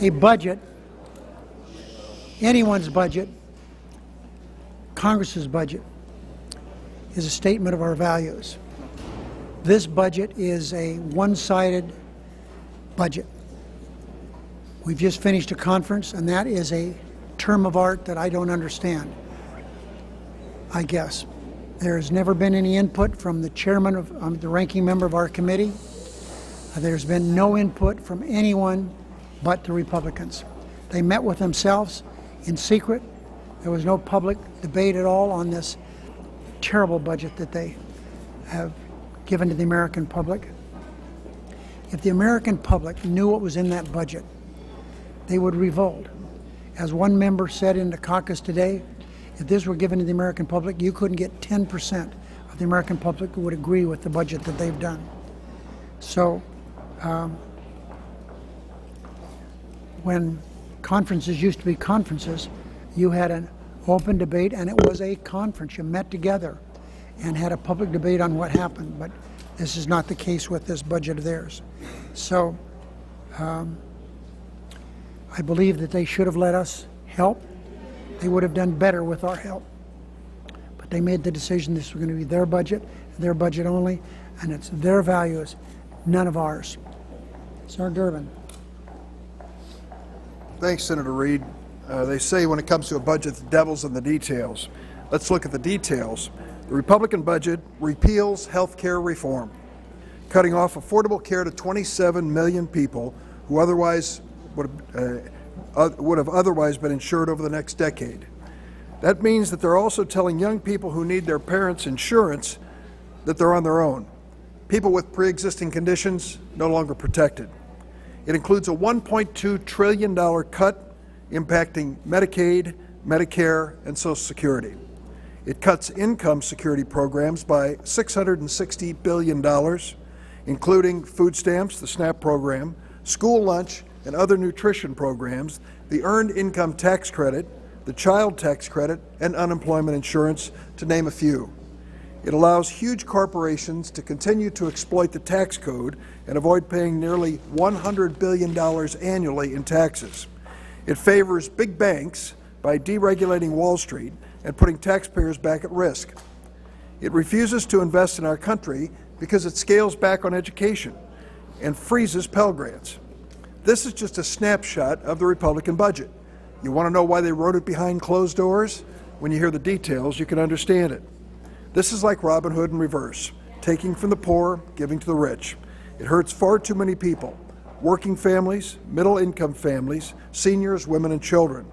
a budget, anyone's budget, Congress's budget, is a statement of our values. This budget is a one-sided budget. We've just finished a conference, and that is a term of art that I don't understand, I guess. There has never been any input from the chairman of, um, the ranking member of our committee. There's been no input from anyone but the Republicans. They met with themselves in secret. There was no public debate at all on this terrible budget that they have given to the American public. If the American public knew what was in that budget, they would revolt. As one member said in the caucus today, if this were given to the American public, you couldn't get 10% of the American public who would agree with the budget that they've done. So, um, when conferences used to be conferences, you had an open debate and it was a conference. You met together and had a public debate on what happened, but this is not the case with this budget of theirs. So, um, I believe that they should have let us help. They would have done better with our help. But they made the decision this was going to be their budget, their budget only, and it's their values, none of ours. Sir Durbin. Thanks, Senator Reid. Uh, they say when it comes to a budget, the devil's in the details. Let's look at the details. The Republican budget repeals health care reform, cutting off affordable care to 27 million people who otherwise would have, uh, would have otherwise been insured over the next decade. That means that they're also telling young people who need their parents' insurance that they're on their own. People with pre existing conditions no longer protected. It includes a $1.2 trillion cut impacting Medicaid, Medicare, and Social Security. It cuts income security programs by $660 billion, including food stamps, the SNAP program, school lunch, and other nutrition programs, the Earned Income Tax Credit, the Child Tax Credit, and unemployment insurance, to name a few. It allows huge corporations to continue to exploit the tax code and avoid paying nearly $100 billion annually in taxes. It favors big banks by deregulating Wall Street and putting taxpayers back at risk. It refuses to invest in our country because it scales back on education and freezes Pell Grants. This is just a snapshot of the Republican budget. You want to know why they wrote it behind closed doors? When you hear the details, you can understand it. This is like Robin Hood in reverse, taking from the poor, giving to the rich. It hurts far too many people working families, middle income families, seniors, women, and children.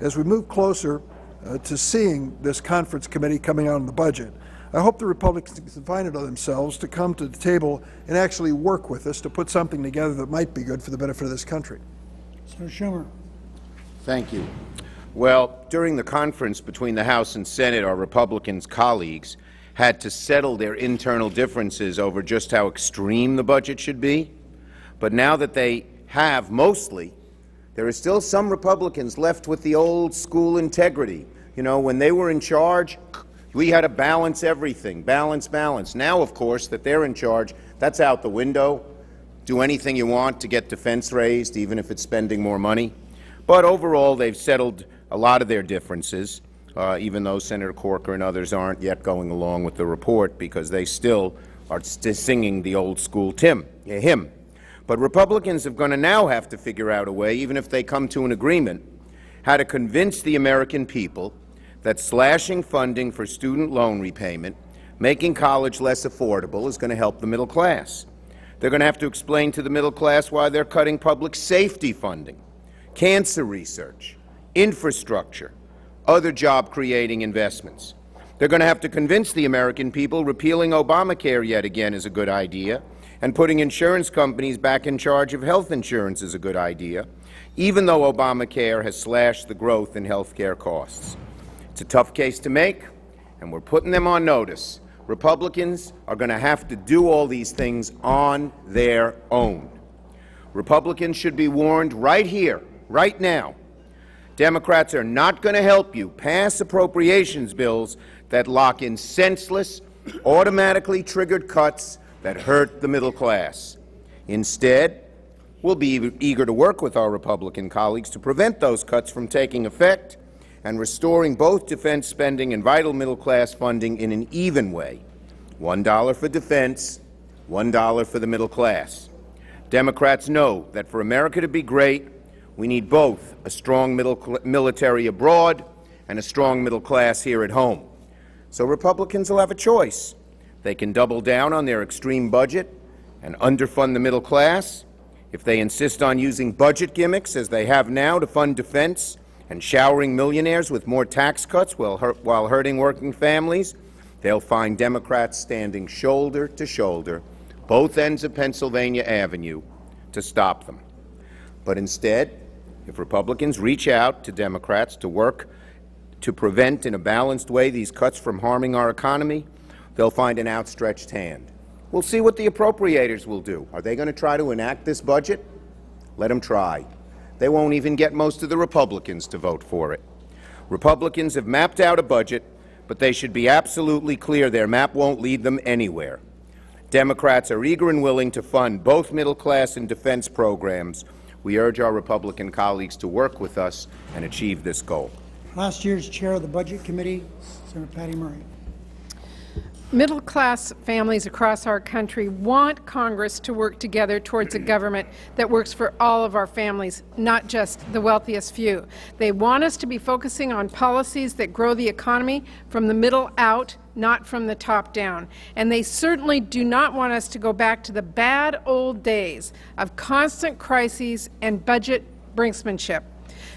As we move closer uh, to seeing this conference committee coming out on the budget, I hope the Republicans can find it on themselves to come to the table and actually work with us to put something together that might be good for the benefit of this country. Senator Schumer. Thank you. Well, during the conference between the House and Senate, our Republicans colleagues had to settle their internal differences over just how extreme the budget should be. But now that they have mostly, there are still some Republicans left with the old school integrity. You know, when they were in charge, we had to balance everything, balance, balance. Now, of course, that they're in charge, that's out the window. Do anything you want to get defense raised, even if it's spending more money. But overall, they've settled a lot of their differences, uh, even though Senator Corker and others aren't yet going along with the report because they still are st singing the old school Tim, uh, hymn. But Republicans are going to now have to figure out a way, even if they come to an agreement, how to convince the American people that slashing funding for student loan repayment, making college less affordable, is going to help the middle class. They're going to have to explain to the middle class why they're cutting public safety funding, cancer research, infrastructure, other job-creating investments. They're going to have to convince the American people repealing Obamacare yet again is a good idea, and putting insurance companies back in charge of health insurance is a good idea, even though Obamacare has slashed the growth in health care costs. It's a tough case to make, and we're putting them on notice. Republicans are going to have to do all these things on their own. Republicans should be warned right here, right now. Democrats are not going to help you pass appropriations bills that lock in senseless, automatically triggered cuts that hurt the middle class. Instead, We'll be eager to work with our Republican colleagues to prevent those cuts from taking effect and restoring both defense spending and vital middle class funding in an even way. $1 for defense, $1 for the middle class. Democrats know that for America to be great, we need both a strong middle military abroad and a strong middle class here at home. So Republicans will have a choice. They can double down on their extreme budget and underfund the middle class. If they insist on using budget gimmicks, as they have now, to fund defense and showering millionaires with more tax cuts while, hurt, while hurting working families, they'll find Democrats standing shoulder to shoulder, both ends of Pennsylvania Avenue, to stop them. But instead, if Republicans reach out to Democrats to work to prevent in a balanced way these cuts from harming our economy, they'll find an outstretched hand. We'll see what the appropriators will do. Are they going to try to enact this budget? Let them try. They won't even get most of the Republicans to vote for it. Republicans have mapped out a budget, but they should be absolutely clear their map won't lead them anywhere. Democrats are eager and willing to fund both middle class and defense programs. We urge our Republican colleagues to work with us and achieve this goal. Last year's chair of the Budget Committee, Senator Patty Murray. Middle-class families across our country want Congress to work together towards a government that works for all of our families, not just the wealthiest few. They want us to be focusing on policies that grow the economy from the middle out, not from the top down. And they certainly do not want us to go back to the bad old days of constant crises and budget brinksmanship.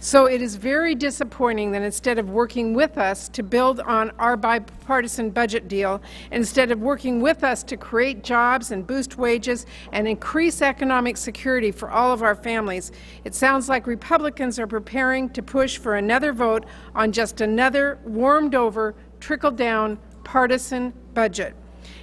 So it is very disappointing that instead of working with us to build on our bipartisan budget deal, instead of working with us to create jobs and boost wages and increase economic security for all of our families, it sounds like Republicans are preparing to push for another vote on just another warmed-over, trickle-down partisan budget.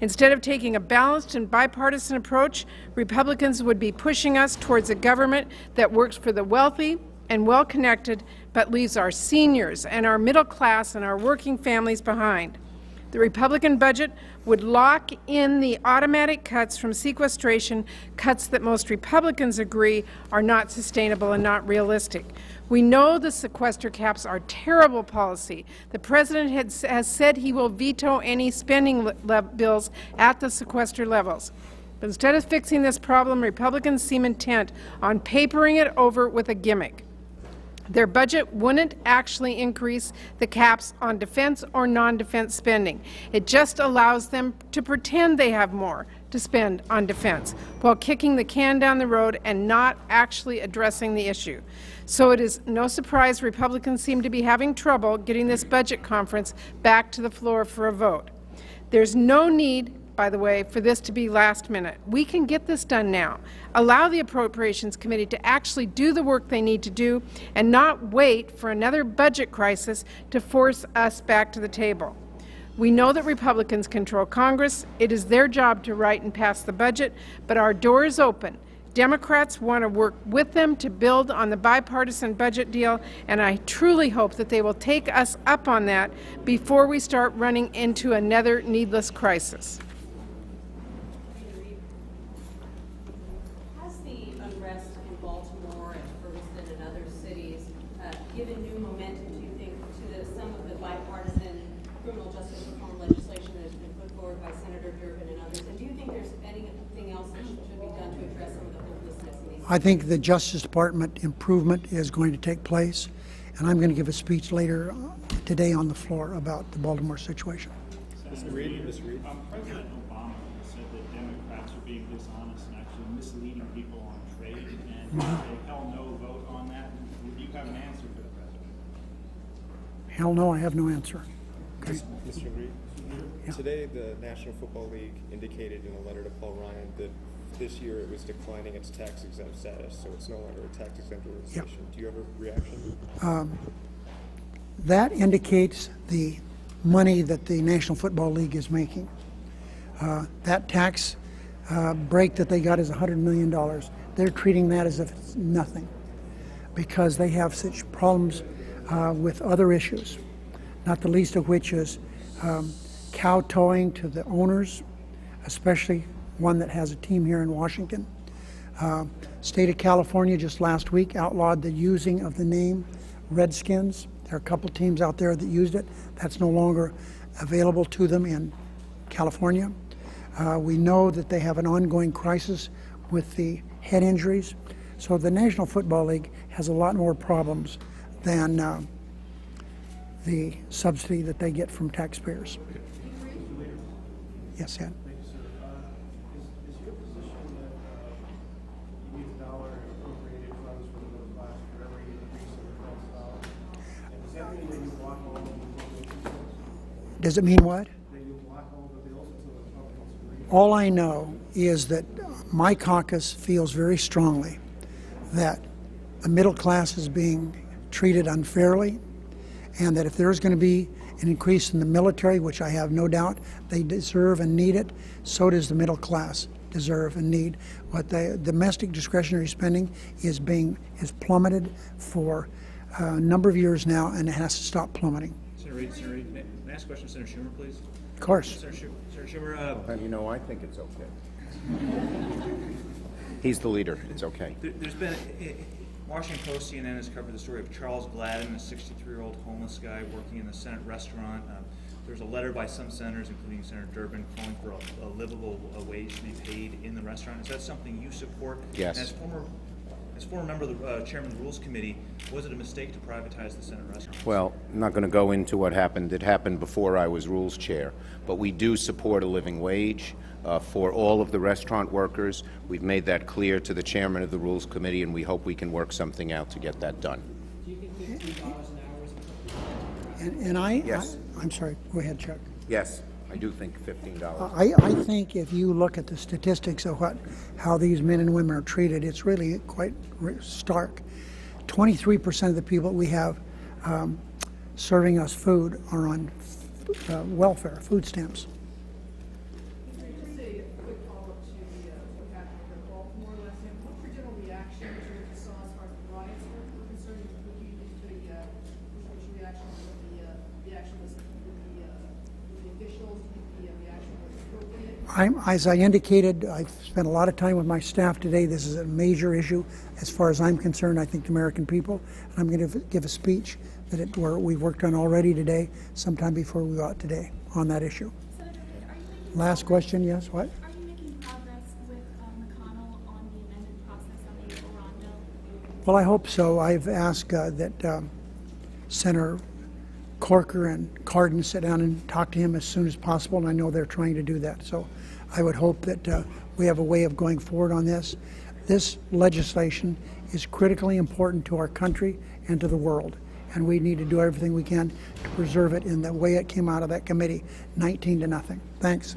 Instead of taking a balanced and bipartisan approach, Republicans would be pushing us towards a government that works for the wealthy, and well-connected, but leaves our seniors and our middle class and our working families behind. The Republican budget would lock in the automatic cuts from sequestration, cuts that most Republicans agree are not sustainable and not realistic. We know the sequester caps are terrible policy. The President has said he will veto any spending bills at the sequester levels. But instead of fixing this problem, Republicans seem intent on papering it over with a gimmick. Their budget wouldn't actually increase the caps on defense or non-defense spending. It just allows them to pretend they have more to spend on defense while kicking the can down the road and not actually addressing the issue. So it is no surprise Republicans seem to be having trouble getting this budget conference back to the floor for a vote. There's no need by the way, for this to be last minute. We can get this done now. Allow the Appropriations Committee to actually do the work they need to do and not wait for another budget crisis to force us back to the table. We know that Republicans control Congress. It is their job to write and pass the budget, but our door is open. Democrats want to work with them to build on the bipartisan budget deal, and I truly hope that they will take us up on that before we start running into another needless crisis. I think the Justice Department improvement is going to take place, and I'm going to give a speech later uh, today on the floor about the Baltimore situation. Mr. Reid, Mr. Reid. Um, President Obama said that Democrats are being dishonest and actually misleading people on trade, and mm -hmm. a hell no vote on that. Would you have an answer for the president? Hell no, I have no answer. Okay. Mr. Reid, yeah. today the National Football League indicated in a letter to Paul Ryan that this year it was declining its tax exempt status, so it's no longer a tax exempt organization. Do you have a reaction? Um, that indicates the money that the National Football League is making. Uh, that tax uh, break that they got is $100 million. They're treating that as if it's nothing because they have such problems uh, with other issues, not the least of which is um, kowtowing to the owners, especially one that has a team here in Washington. Uh, State of California just last week outlawed the using of the name Redskins. There are a couple teams out there that used it. That's no longer available to them in California. Uh, we know that they have an ongoing crisis with the head injuries. So the National Football League has a lot more problems than uh, the subsidy that they get from taxpayers. Yes, Ed? Is your position that uh, you need a dollar in appropriated funds for the middle class for every increase in the cost dollar? And does that mean that you block all of the appropriations? Does it mean what? All I know is that my caucus feels very strongly that the middle class is being treated unfairly, and that if there is going to be an increase in the military, which I have no doubt they deserve and need it, so does the middle class deserve and need. What the domestic discretionary spending is being is plummeted for a number of years now, and it has to stop plummeting. Senator Reid, Senator Reid, may may I ask a question, of Senator Schumer, please? Of course. Senator Schumer, Senator Schumer, uh, And you know, I think it's okay. He's the leader. It's okay. there- there's been, eh, Washington Post, CNN has covered the story of Charles Gladden, a 63-year-old homeless guy working in the Senate restaurant. Uh, There's a letter by some senators, including Senator Durbin, calling for a- a livable uh, wage to be paid in the restaurant. Is that something you support? Yes. And as former, as former member of the, uh, chairman of the Rules Committee, was it a mistake to privatize the Senate restaurant? Well, I'm not going to go into what happened. It happened before I was Rules Chair. But we do support a living wage uh, for all of the restaurant workers. We've made that clear to the Chairman of the Rules Committee, and we hope we can work something out to get that done. And, and I, Yes. I, I'm sorry. Go ahead, Chuck. Yes, I do think $15. I, I think if you look at the statistics of what, how these men and women are treated, it's really quite stark. 23% of the people we have um, serving us food are on uh, welfare, food stamps. Just a quick follow-up to the, uh, what happened over at Baltimore last night. What's your general reaction to what you saw as far as the riots were were concerned? What do you think to the, uh, what's your reaction to what the, uh, the action was with the, uh, with the officials? Do you think the uh, reaction was appropriate? I'm, as I indicated, I've spent a lot of time with my staff today. This is a major issue. As far as I'm concerned, I think the American people, and I'm going to give a speech that it, where we've worked on already today, sometime before we go out today on that issue. Senator Last question, yes, what? are you making progress with uh, McConnell on the amended process on the? Well, I hope so. I've asked uh, that um, Senator Corker and Cardin sit down and talk to him as soon as possible, and I know they're trying to do that. So I would hope that uh, we have a way of going forward on this. This legislation is critically important to our country and to the world, and we need to do everything we can to preserve it in the way it came out of that committee, 19 to nothing. Thanks.